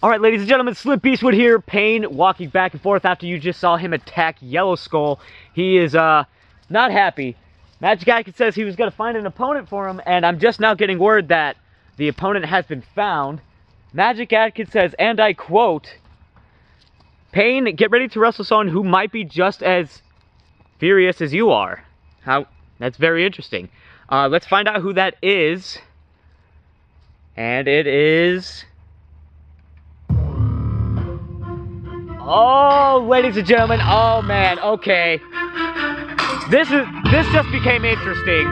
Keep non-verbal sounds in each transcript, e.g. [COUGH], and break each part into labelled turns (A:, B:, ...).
A: All right, ladies and gentlemen, Slip Beastwood here. Payne walking back and forth after you just saw him attack Yellow Skull. He is uh, not happy. Magic Adkins says he was going to find an opponent for him, and I'm just now getting word that the opponent has been found. Magic Adkins says, and I quote, Payne, get ready to wrestle someone who might be just as furious as you are. How? That's very interesting. Uh, let's find out who that is. And it is... Oh, ladies and gentlemen, oh man, okay. This is this just became interesting.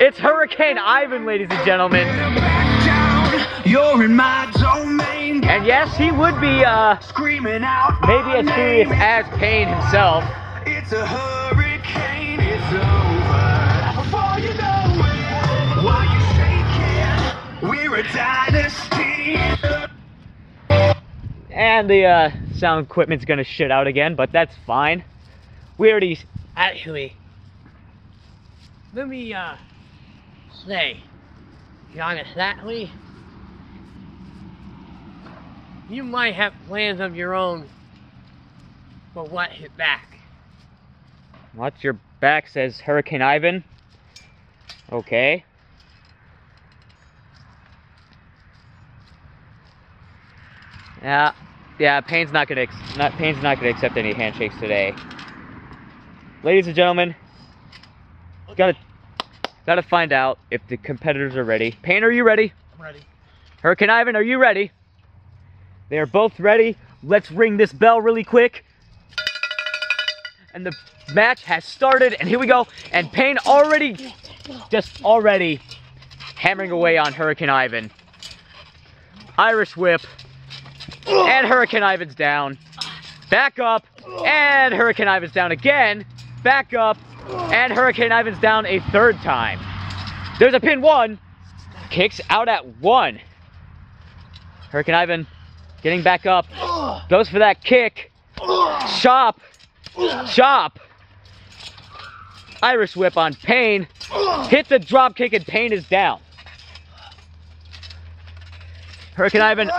A: It's Hurricane Ivan, ladies and gentlemen.
B: You're in my domain.
A: And yes, he would be uh
B: Screaming out.
A: maybe as furious as Payne himself.
B: It's a hurricane. It's over. Before you know it, while you shaking, we're a dynasty.
A: And the uh, sound equipment's gonna shit out again, but that's fine. We already
C: Actually, let me uh say, honestly, you might have plans of your own for what hit back.
A: Watch your back, says Hurricane Ivan. Okay. Yeah, yeah. Payne's not gonna not Payne's not gonna accept any handshakes today. Ladies and gentlemen, gotta gotta find out if the competitors are ready. Payne, are you ready?
C: I'm ready.
A: Hurricane Ivan, are you ready? They are both ready. Let's ring this bell really quick. And the match has started, and here we go. And Payne already, just already hammering away on Hurricane Ivan. Irish whip. And Hurricane Ivan's down. Back up. And Hurricane Ivan's down again. Back up. And Hurricane Ivan's down a third time. There's a pin one. Kicks out at one. Hurricane Ivan getting back up. Goes for that kick. Chop. Chop. Irish whip on Payne. Hits a drop kick and Payne is down. Hurricane Ivan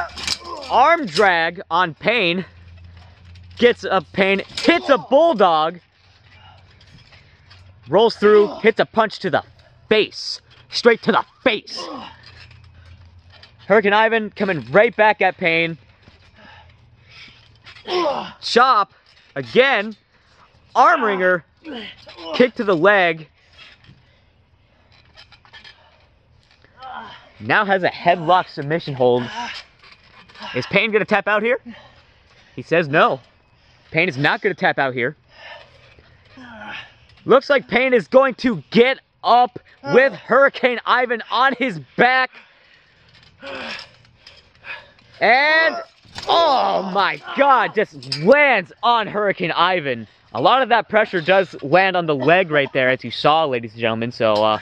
A: arm drag on Payne. Gets a Payne. Hits a bulldog. Rolls through. Hits a punch to the face. Straight to the face. Hurricane Ivan coming right back at Payne. Chop again. Arm wringer. Kick to the leg. Now has a headlock submission hold. Is Payne gonna tap out here? He says no. Payne is not gonna tap out here. Looks like Payne is going to get up with Hurricane Ivan on his back. And, oh my god, just lands on Hurricane Ivan. A lot of that pressure does land on the leg right there, as you saw, ladies and gentlemen. So, uh,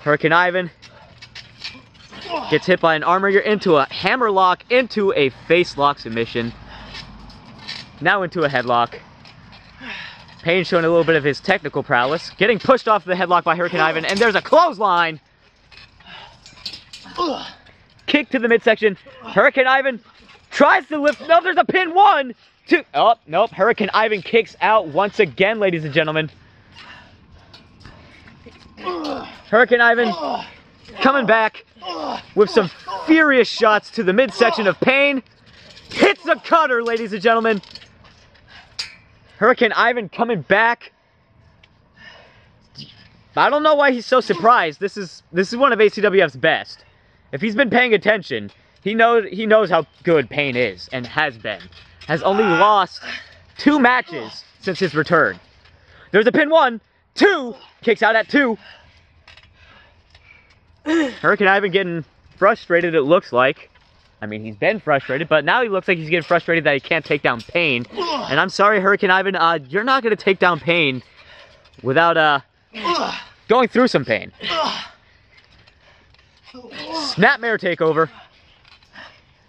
A: Hurricane Ivan gets hit by an arm wringer into a hammer lock, into a face lock submission. Now into a headlock. Payne showing a little bit of his technical prowess. Getting pushed off the headlock by Hurricane Ivan, and there's a clothesline. Kick to the midsection. Hurricane Ivan tries to lift. No, there's a pin. One, two. Oh, nope. Hurricane Ivan kicks out once again, ladies and gentlemen. Hurricane Ivan coming back with some furious shots to the midsection of Payne. Hits a cutter, ladies and gentlemen. Hurricane Ivan coming back. I don't know why he's so surprised. This is this is one of ACWF's best. If he's been paying attention, he knows he knows how good Payne is and has been. Has only lost two matches since his return. There's a pin one, two, kicks out at two. Hurricane Ivan getting frustrated, it looks like. I mean, he's been frustrated, but now he looks like he's getting frustrated that he can't take down Payne. And I'm sorry, Hurricane Ivan, uh, you're not going to take down Payne without uh, going through some pain. Snapmare takeover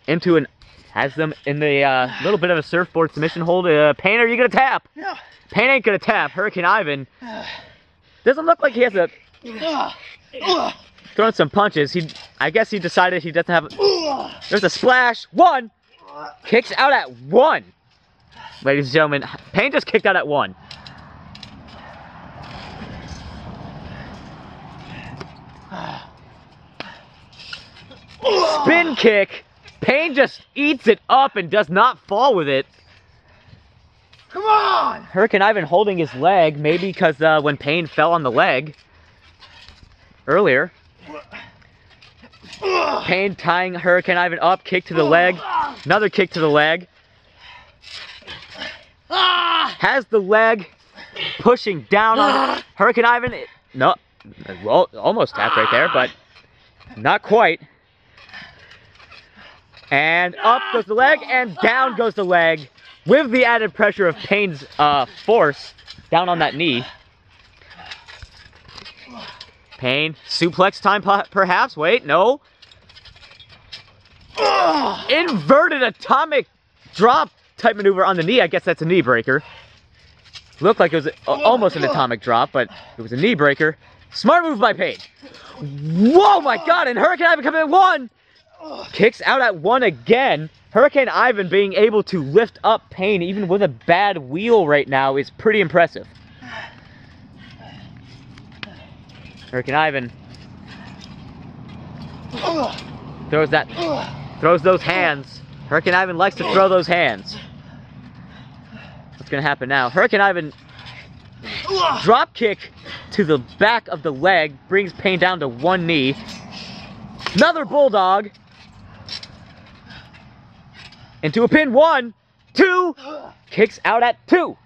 A: into an has them in the uh, little bit of a surfboard submission hold. Uh, Payne, are you gonna tap?
C: No.
A: Payne ain't gonna tap. Hurricane Ivan doesn't look like he has a throwing some punches. He, I guess he decided he doesn't have. There's a splash. One kicks out at one. Ladies and gentlemen, Payne just kicked out at one. Spin kick. Payne just eats it up and does not fall with it.
C: Come on!
A: Hurricane Ivan holding his leg, maybe because uh, when Payne fell on the leg earlier. Payne tying Hurricane Ivan up, kick to the leg, another kick to the leg. Has the leg pushing down on Hurricane Ivan. No, well, almost tapped right there, but not quite. And up goes the leg, and down goes the leg with the added pressure of Payne's uh, force down on that knee. Payne, suplex time perhaps. Wait, no. Inverted atomic drop type maneuver on the knee. I guess that's a knee breaker. Looked like it was a- almost an atomic drop, but it was a knee breaker. Smart move by Payne. Whoa, my God! And Hurricane Ivan coming in one. Kicks out at one again. Hurricane Ivan being able to lift up Payne even with a bad wheel right now is pretty impressive. Hurricane Ivan throws that, throws those hands. Hurricane Ivan likes to throw those hands. What's gonna happen now? Hurricane Ivan drop kick to the back of the leg brings Payne down to one knee. Another bulldog into a pin. One, two, kicks out at two.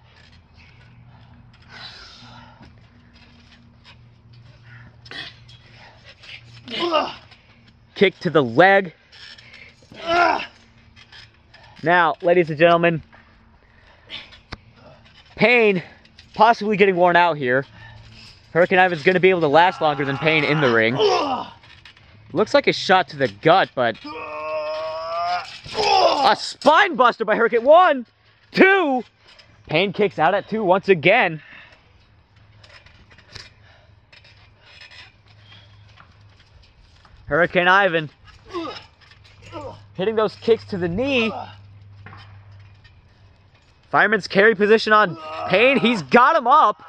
A: Kick to the leg. Now, ladies and gentlemen, Payne possibly getting worn out here. Hurricane Ivan's going to be able to last longer than Payne in the ring. Looks like a shot to the gut, but a spine buster by Hurricane. One, two. Payne kicks out at two once again. Hurricane Ivan hitting those kicks to the knee. Fireman's carry position on Payne. He's got him up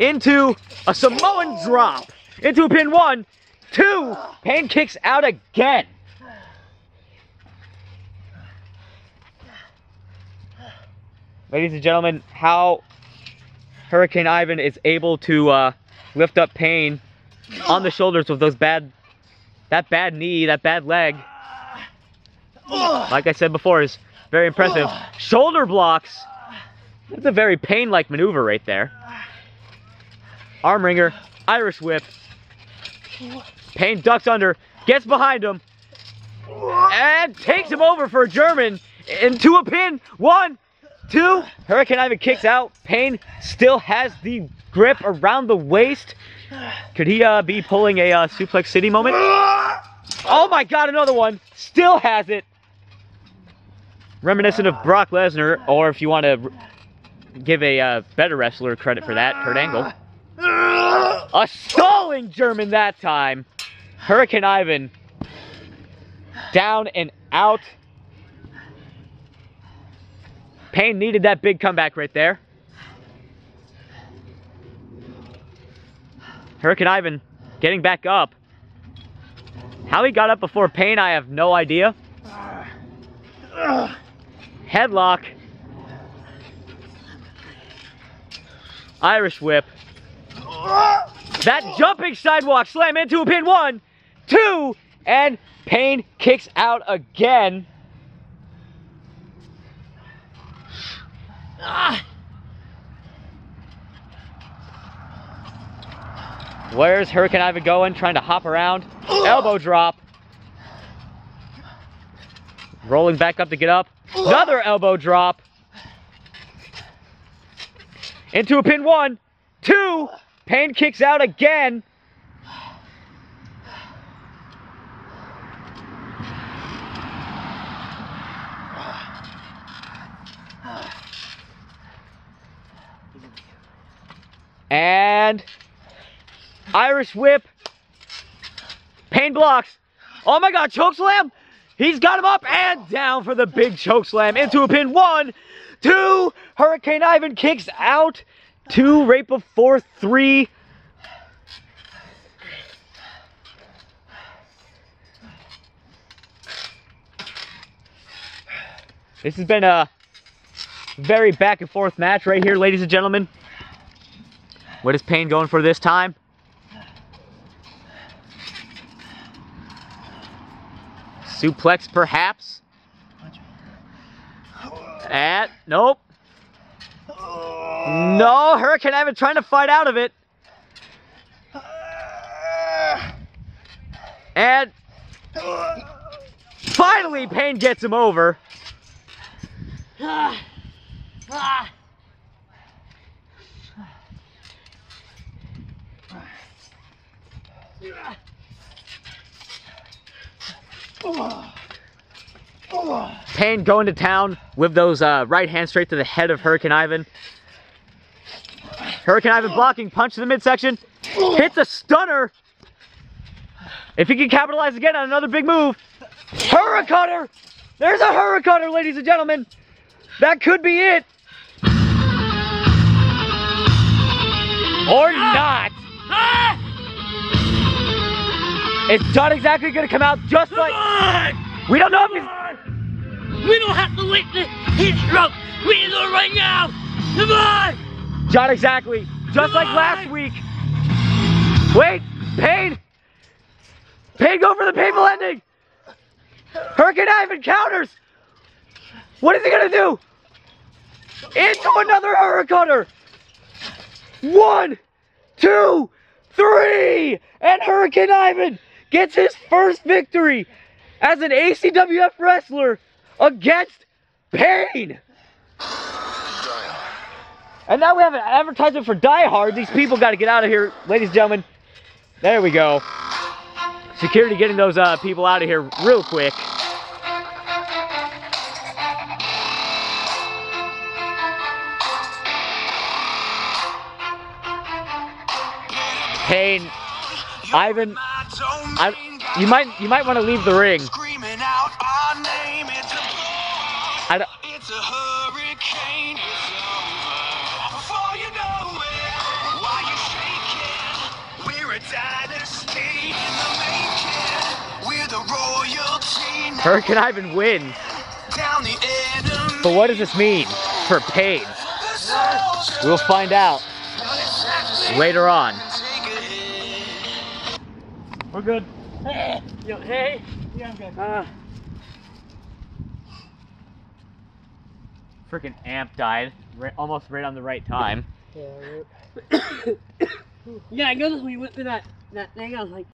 A: into a Samoan drop. Into a pin one, two. Payne kicks out again. Ladies and gentlemen, how Hurricane Ivan is able to uh, lift up Payne on the shoulders with those bad, that bad knee, that bad leg. Like I said before, is very impressive. Shoulder blocks. That's a very pain-like maneuver right there. Arm wringer, Irish whip. Payne ducks under, gets behind him, and takes him over for a German into a pin. One, two. Hurricane Ivan kicks out. Payne still has the grip around the waist. Could he uh, be pulling a uh, Suplex City moment? Oh my God, another one. Still has it. Reminiscent of Brock Lesnar, or if you want to give a uh, better wrestler credit for that, Kurt Angle. A stalling German that time. Hurricane Ivan down and out. Payne needed that big comeback right there. Hurricane Ivan getting back up. How he got up before Payne, I have no idea. Headlock. Irish whip. That jumping sidewalk slam into a pin. One, two, and Payne kicks out again.
C: Ah!
A: Where's Hurricane Ivan going? Trying to hop around. Elbow drop. Rolling back up to get up. Another elbow drop. Into a pin one, two. Payne kicks out again. And Irish whip Payne blocks. Oh my God, choke slam. He's got him up and down for the big choke slam into a pin. One, two. Hurricane Ivan kicks out. Two right before three. This has been a very back and forth match right here, ladies and gentlemen. What is Payne going for this time? Suplex, perhaps. And nope. No, Hurricane Ivan trying to fight out of it. And finally, Payne gets him over.
C: Ah, ah.
A: Payne going to town with those uh, right hands straight to the head of Hurricane Ivan. Hurricane Ivan blocking, punch to the midsection, hits a stunner. If he can capitalize again on another big move, Hurricutter! There's a Hurricutter, ladies and gentlemen. That could be it. Or not. It's not exactly going to come out just
C: Come
A: like.
C: on!
A: We don't know if he's.
C: Come on! We don't have to wait the heat stroke. We go right now. Come on!
A: Not exactly. Just like
C: Come
A: last week. Wait, Payne. Payne go for the painful ending. Hurricane Ivan counters. What is he gonna do? Into another Hurricutter. One, two, three, and Hurricane Ivan gets his first victory as an ACWF wrestler against Payne. And now we have an advertisement for Die Hard. These people got to get out of here, ladies and gentlemen. There we go. Security getting those uh, people out of here real quick. Payne, Ivan, I, you might you might want to leave the ring.
B: Screaming out our name, it's a
A: I don't,
B: It's a hurricane, it's over. Before you know it, while you're shaking, we're a dynasty in the making. We're the royalty now
A: Hurricane Ivan wins.
B: down the enemy.
A: But what does this mean for Payne? We'll find out later on.
B: Take a hit.
A: We're good.
C: Hey, you okay?
A: Yeah, I'm good.
C: Uh,
A: Freaking amp died, right, almost right on the right time.
C: yeah, [COUGHS] Yeah, I know when we went through that, that thing, I was like,